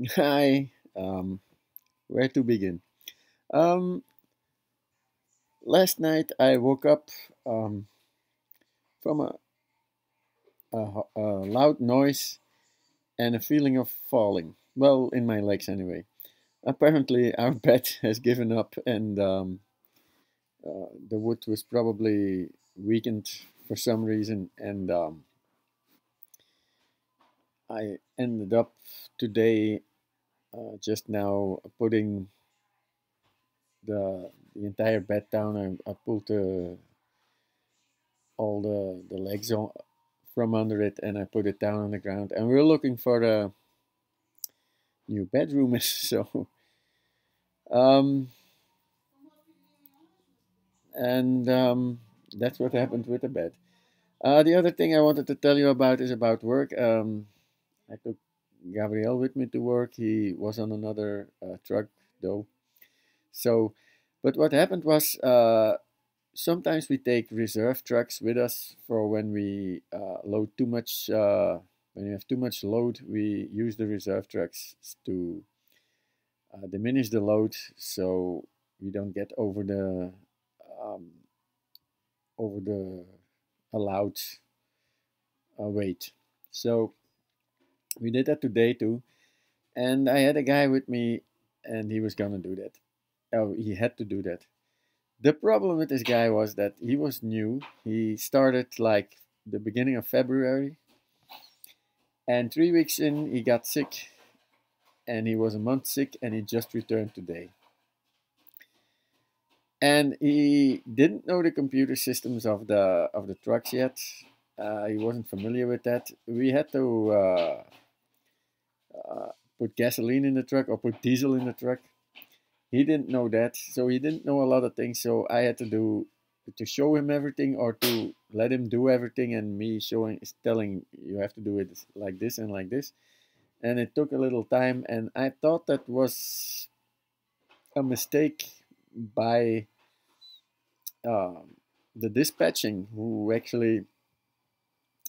Hi. Um, where to begin? Um, last night I woke up um, from a, a, a loud noise and a feeling of falling. Well, in my legs anyway. Apparently, our bed has given up, and um, uh, the wood was probably weakened for some reason, and um, I ended up today uh, just now putting the the entire bed down. I, I pulled the all the the legs on from under it and I put it down on the ground. And we're looking for a new bedroom. so, um, and um, that's what happened with the bed. Uh, the other thing I wanted to tell you about is about work. Um, I took Gabriel with me to work. He was on another uh, truck though. So, but what happened was uh, sometimes we take reserve trucks with us for when we uh, load too much. Uh, when we have too much load, we use the reserve trucks to uh, diminish the load, so we don't get over the um, over the allowed uh, weight. So we did that today too. And I had a guy with me and he was gonna do that. Oh, he had to do that. The problem with this guy was that he was new. He started like the beginning of February. And three weeks in, he got sick. And he was a month sick and he just returned today. And he didn't know the computer systems of the of the trucks yet. Uh, he wasn't familiar with that. We had to uh, uh, put gasoline in the truck or put diesel in the truck. He didn't know that, so he didn't know a lot of things. So I had to do to show him everything or to let him do everything, and me showing, telling you have to do it like this and like this. And it took a little time, and I thought that was a mistake by um, the dispatching, who actually,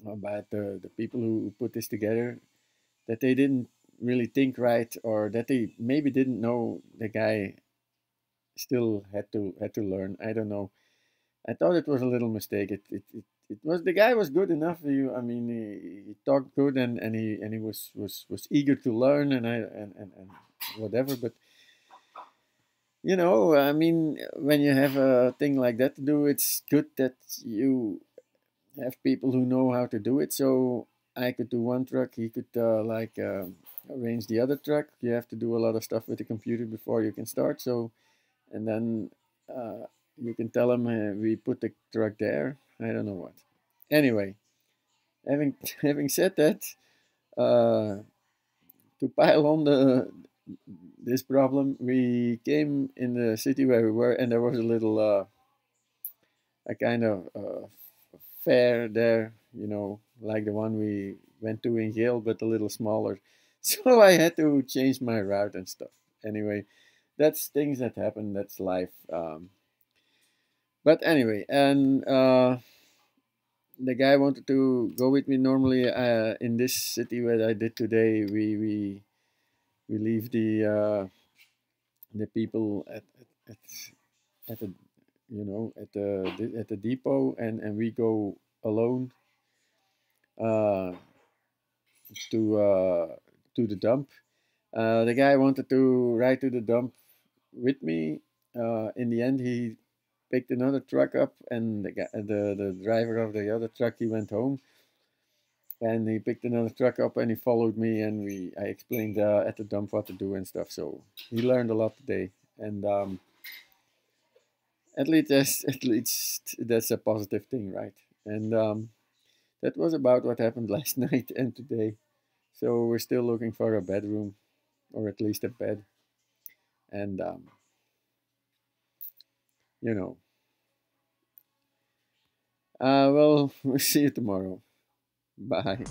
about the the people who put this together, that they didn't really think right or that they maybe didn't know the guy still had to had to learn. I don't know. I thought it was a little mistake. It it, it, it was the guy was good enough you. I mean he, he, talked good and and he and he was was was eager to learn and i and and, and whatever but you know i mean when you have a thing like that to do it's good that you have people who know how to do it. So I could do one truck, he could uh, like uh, arrange the other truck. You have to do a lot of stuff with the computer before you can start. So, and then uh, you can tell him uh, we put the truck there. I don't know what. Anyway, having having said that, uh, to pile on the this problem, we came in the city where we were, and there was a little uh, a kind of uh, fair there, you know, like the one we went to in Yale, but a little smaller. So I had to change my route and stuff. Anyway, that's things that happen. That's life. Um, but anyway, and uh, the guy wanted to go with me. Normally, uh, in this city where I did today, we we we leave the uh, the people at at at the you know at the at the depot, and and we go alone uh, to uh, to the dump. Uh, the guy wanted to ride to the dump with me. Uh, in the end, he picked another truck up, and the, guy, the the driver of the other truck he went home. And he picked another truck up, and he followed me, and we I explained uh, at the dump what to do and stuff. So he learned a lot today, and um, at least that's, at least that's a positive thing, right? And um, that was about what happened last night and today. So we're still looking for a bedroom, or at least a bed. And, um, you know, uh, well, we'll see you tomorrow. Bye.